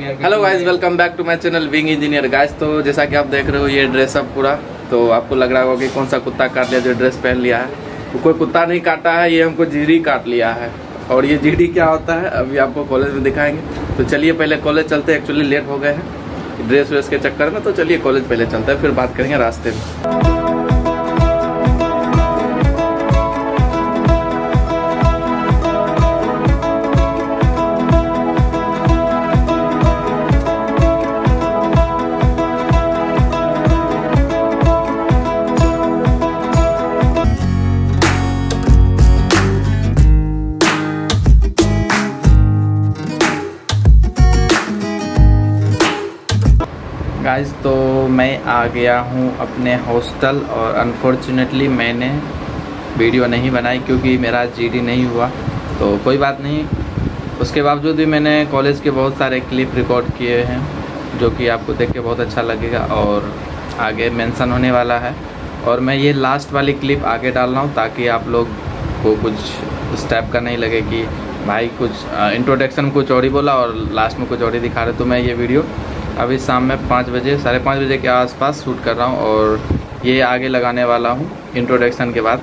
Hello guys welcome back to my channel wing engineer guys तो जैसा कि आप देख रहे हो, ये ड्रेस अप पूरा। तो आपको लग रहा होगा कि कौन सा कुत्ता काट लिया, जो ड्रेस पहन लिया है। तो कोई कुत्ता नहीं काटा है, ये हमको जीडी काट लिया है। और ये जीडी क्या होता है, अभी आपको कॉलेज में दिखाएँगे। तो चलिए पहले कॉलेज चलते एक्चुअली लेट हो गए हैं। ड्रेस व्रेस के चक्कर में तो चलिए कॉलेज पहले चलते हैं, फिर बात करेंगे रास्ते में। गाइस तो मैं आ गया हूँ अपने हॉस्टल और अनफॉर्चुनेटली मैंने वीडियो नहीं बनाई क्योंकि मेरा जीडी नहीं हुआ। तो कोई बात नहीं। उसके बावजूद भी मैंने कॉलेज के बहुत सारे क्लिप रिकॉर्ड किए हैं, जो कि आपको देख के बहुत अच्छा लगेगा और आगे मेंशन होने वाला है। और मैं ये लास्ट वाली क्लिप आगे डाल रहा हूँ ताकि आप लोग को कुछ उस टाइप का नहीं लगे कि भाई कुछ इंट्रोडक्शन कुछ और ही बोला और लास्ट में कुछ और ही दिखा रहे। तो मैं ये वीडियो अभी शाम में पाँच बजे, साढ़े पाँच बजे के आसपास शूट कर रहा हूँ और ये आगे लगाने वाला हूँ इंट्रोडक्शन के बाद।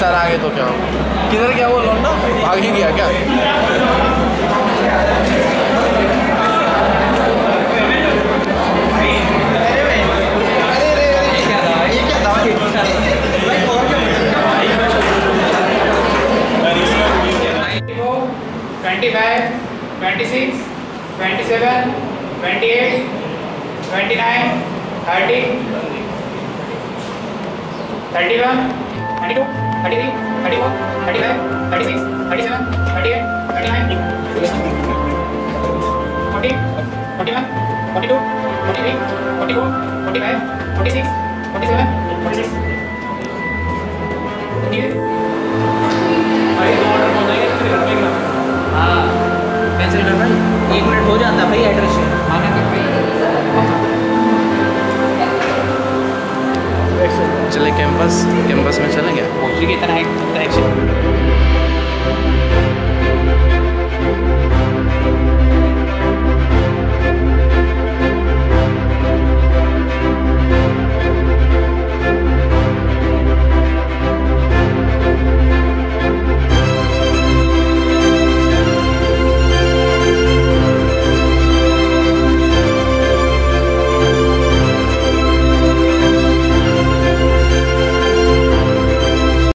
सर आगे तो क्या किधर गया वो भाग ही गया क्या? Twenty five, twenty six, twenty seven, twenty eight, twenty nine, thirty thirty one, thirty two. 33, 34, 35, 36, 37, 38, 39, 40, 41, 42, 43, 44, 45, 46, 47, 46. Campus में चला गया। इतना एक्शन।